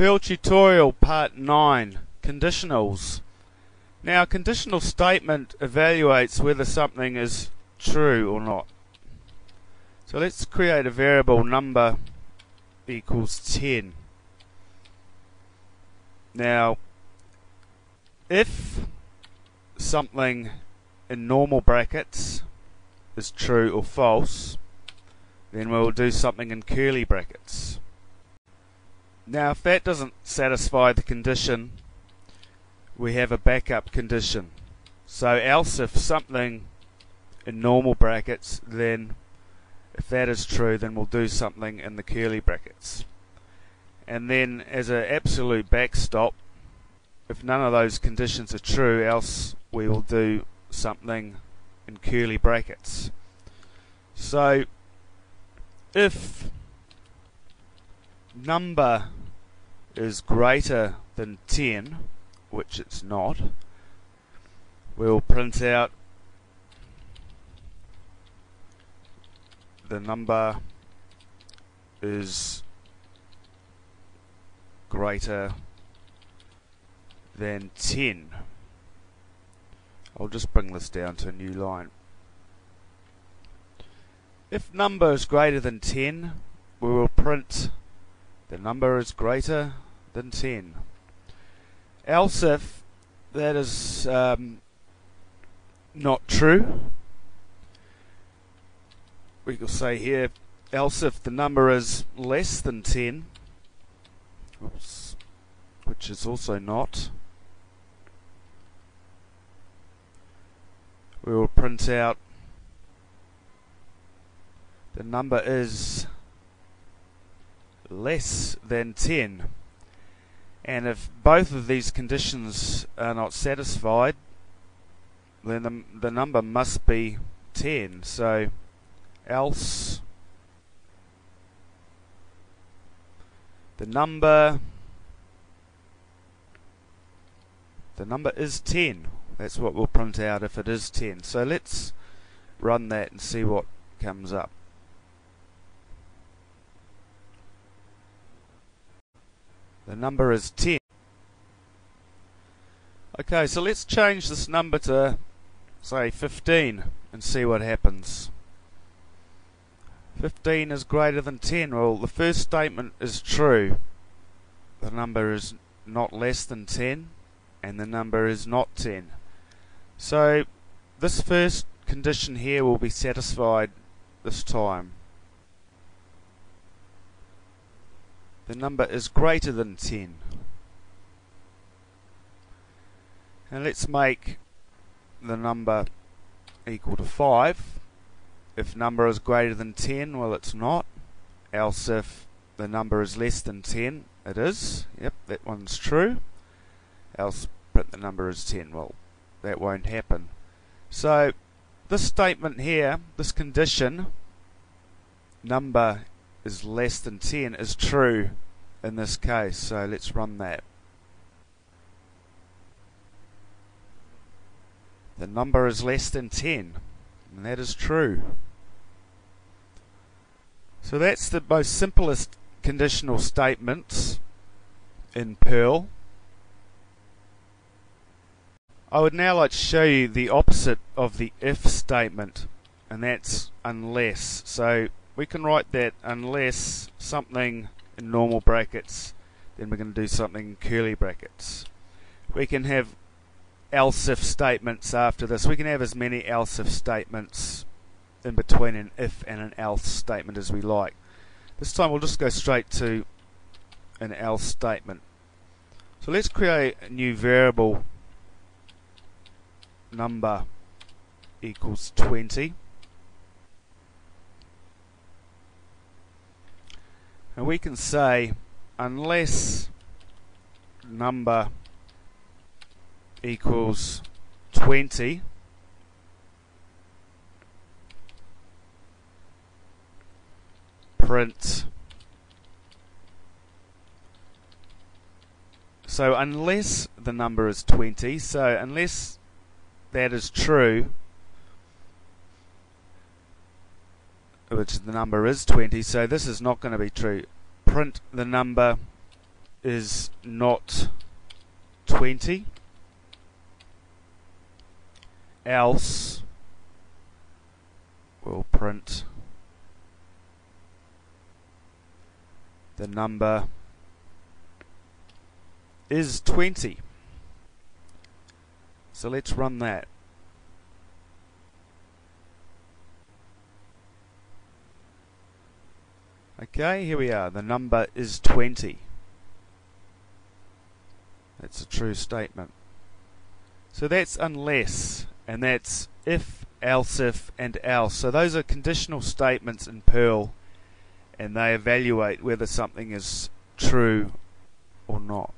Perl Tutorial Part 9 Conditionals. Now, a conditional statement evaluates whether something is true or not. So let's create a variable number equals 10. Now, if something in normal brackets is true or false, then we'll do something in curly brackets. Now, if that doesn't satisfy the condition, we have a backup condition. So else if something in normal brackets, then if that is true, then we'll do something in the curly brackets. And then as an absolute backstop, if none of those conditions are true, else we will do something in curly brackets. So if number is greater than 10, which it's not, we'll print out the number is greater than 10. I'll just bring this down to a new line. If number is greater than 10, we will print the number is greater than 10. Else if that is um, not true, we will say here, else if the number is less than 10, oops, which is also not, we will print out. The number is less than 10. And if both of these conditions are not satisfied, then the, the number must be 10. So, else the number the number is 10. That's what we'll print out if it is 10. So let's run that and see what comes up. The number is 10. Okay, so let's change this number to, say, 15 and see what happens. 15 is greater than 10. Well, the first statement is true. The number is not less than 10, and the number is not 10. So, this first condition here will be satisfied this time. The number is greater than 10. And let's make the number equal to 5. If number is greater than 10, well it's not. Else if the number is less than 10, it is. Yep, that one's true. Else print the number is 10. Well, that won't happen. So, this statement here, this condition, number is less than 10 is true in this case. So let's run that. The number is less than 10, and that is true. So that's the most simplest conditional statements in Perl. I would now like to show you the opposite of the if statement, and that's unless. So we can write that unless something in normal brackets, then we're going to do something in curly brackets. We can have else if statements after this. We can have as many else if statements in between an if and an else statement as we like. This time we'll just go straight to an else statement. So let's create a new variable number equals 20. And we can say unless number equals 20 print. So unless the number is 20 so unless that is true which the number is 20, so this is not going to be true. Print the number is not 20, else we'll print the number is 20. So let's run that. Okay, here we are. The number is 20. That's a true statement. So that's unless, and that's if, else if, and else. So those are conditional statements in Perl, and they evaluate whether something is true or not.